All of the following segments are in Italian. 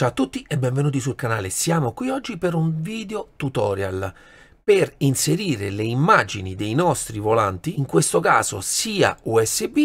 Ciao a tutti e benvenuti sul canale, siamo qui oggi per un video tutorial per inserire le immagini dei nostri volanti, in questo caso sia USB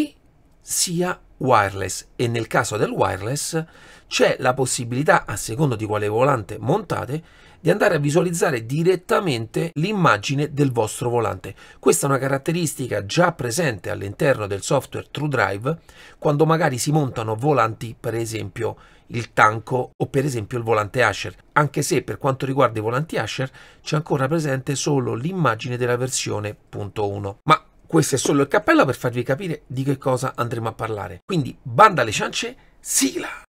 sia wireless e nel caso del wireless c'è la possibilità, a seconda di quale volante montate, di andare a visualizzare direttamente l'immagine del vostro volante. Questa è una caratteristica già presente all'interno del software TrueDrive quando magari si montano volanti, per esempio il tanco o per esempio il volante Asher, anche se per quanto riguarda i volanti Asher c'è ancora presente solo l'immagine della versione .1. Ma questo è solo il cappello per farvi capire di che cosa andremo a parlare. Quindi banda alle ciance, sigla!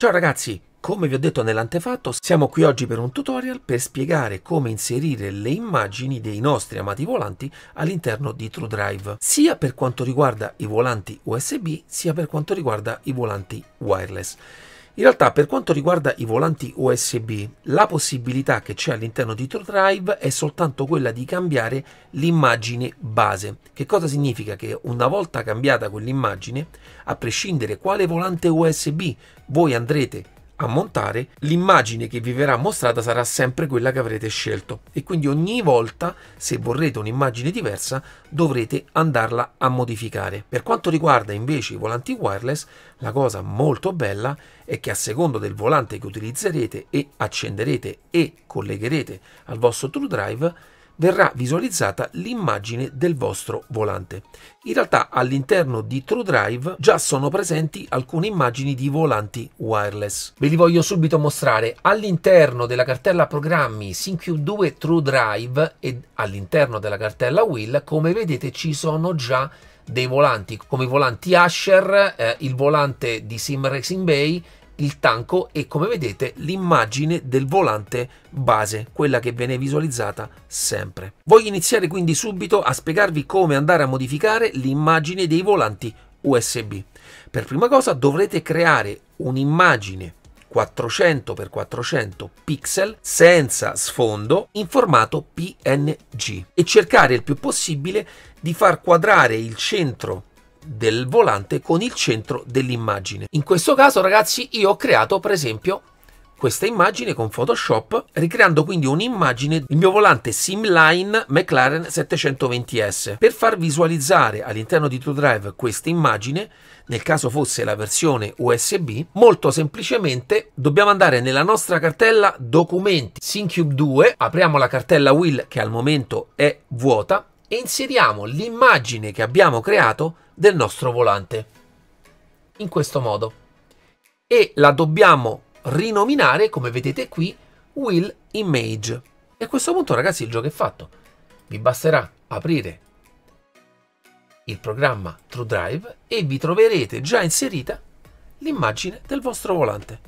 Ciao ragazzi, come vi ho detto nell'antefatto, siamo qui oggi per un tutorial per spiegare come inserire le immagini dei nostri amati volanti all'interno di TrueDrive, sia per quanto riguarda i volanti USB, sia per quanto riguarda i volanti wireless. In realtà per quanto riguarda i volanti USB, la possibilità che c'è all'interno di TrueDrive è soltanto quella di cambiare l'immagine base. Che cosa significa? Che una volta cambiata quell'immagine, a prescindere quale volante USB voi andrete a montare, l'immagine che vi verrà mostrata sarà sempre quella che avrete scelto e quindi ogni volta se vorrete un'immagine diversa dovrete andarla a modificare. Per quanto riguarda invece i volanti wireless, la cosa molto bella è che a secondo del volante che utilizzerete e accenderete e collegherete al vostro TrueDrive verrà visualizzata l'immagine del vostro volante. In realtà all'interno di TrueDrive già sono presenti alcune immagini di volanti wireless. Ve li voglio subito mostrare. All'interno della cartella programmi SyncQ2 TrueDrive e all'interno della cartella Wheel, come vedete ci sono già dei volanti come i volanti Asher, eh, il volante di Sim Racing Bay il tanco e come vedete l'immagine del volante base, quella che viene visualizzata sempre. Voglio iniziare quindi subito a spiegarvi come andare a modificare l'immagine dei volanti USB. Per prima cosa dovrete creare un'immagine 400x400 pixel senza sfondo in formato PNG e cercare il più possibile di far quadrare il centro del volante con il centro dell'immagine. In questo caso ragazzi io ho creato per esempio questa immagine con Photoshop, ricreando quindi un'immagine del mio volante Simline McLaren 720S. Per far visualizzare all'interno di TrueDrive questa immagine, nel caso fosse la versione USB, molto semplicemente dobbiamo andare nella nostra cartella Documenti SyncCube 2, apriamo la cartella Will che al momento è vuota e inseriamo l'immagine che abbiamo creato del nostro volante. In questo modo. E la dobbiamo rinominare, come vedete qui, Will Image. E a questo punto, ragazzi, il gioco è fatto. Vi basterà aprire il programma TrueDrive e vi troverete già inserita l'immagine del vostro volante.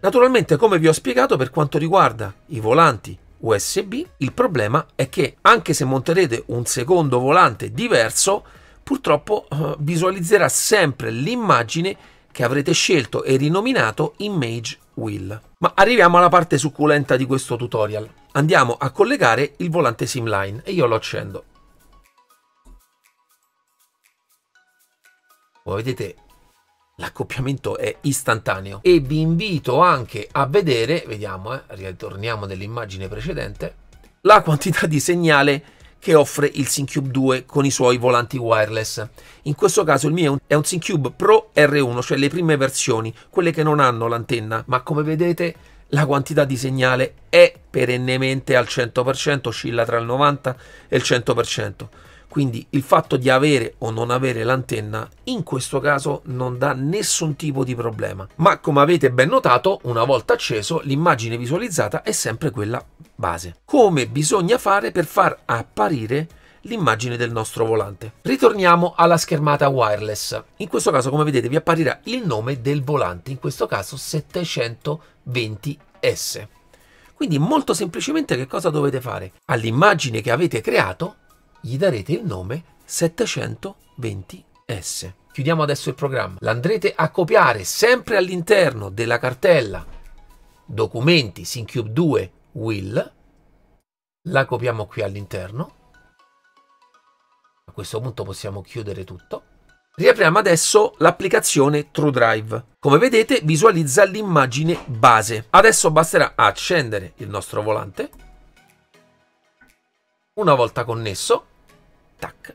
Naturalmente, come vi ho spiegato, per quanto riguarda i volanti USB, il problema è che anche se monterete un secondo volante diverso, purtroppo uh, visualizzerà sempre l'immagine che avrete scelto e rinominato Image Wheel. Ma arriviamo alla parte succulenta di questo tutorial. Andiamo a collegare il volante Simline e io lo accendo. Come vedete l'accoppiamento è istantaneo e vi invito anche a vedere, vediamo, eh, ritorniamo nell'immagine precedente, la quantità di segnale che offre il SyncCube 2 con i suoi volanti wireless. In questo caso il mio è un SyncCube Pro R1, cioè le prime versioni, quelle che non hanno l'antenna, ma come vedete la quantità di segnale è perennemente al 100%, oscilla tra il 90 e il 100%. Quindi il fatto di avere o non avere l'antenna in questo caso non dà nessun tipo di problema. Ma come avete ben notato, una volta acceso, l'immagine visualizzata è sempre quella base. Come bisogna fare per far apparire l'immagine del nostro volante. Ritorniamo alla schermata wireless. In questo caso, come vedete, vi apparirà il nome del volante, in questo caso 720S. Quindi molto semplicemente che cosa dovete fare? All'immagine che avete creato gli darete il nome 720S. Chiudiamo adesso il programma. L'andrete a copiare sempre all'interno della cartella. Documenti SyncCube 2 will, la copiamo qui all'interno, a questo punto possiamo chiudere tutto, riapriamo adesso l'applicazione TrueDrive, come vedete visualizza l'immagine base, adesso basterà accendere il nostro volante, una volta connesso, tac,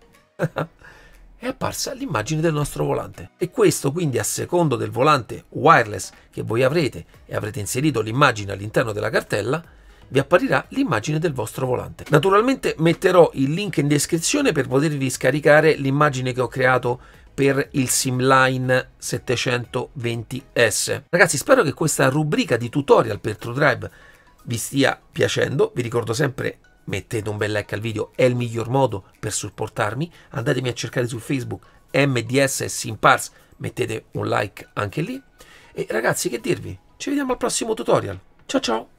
è apparsa l'immagine del nostro volante. E questo quindi a secondo del volante wireless che voi avrete e avrete inserito l'immagine all'interno della cartella, vi apparirà l'immagine del vostro volante. Naturalmente metterò il link in descrizione per potervi scaricare l'immagine che ho creato per il Simline 720S. Ragazzi, spero che questa rubrica di tutorial per TrueDrive vi stia piacendo. Vi ricordo sempre mettete un bel like al video, è il miglior modo per supportarmi. Andatemi a cercare su Facebook MDS Simpars, mettete un like anche lì. E ragazzi, che dirvi? Ci vediamo al prossimo tutorial. Ciao ciao!